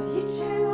teaching.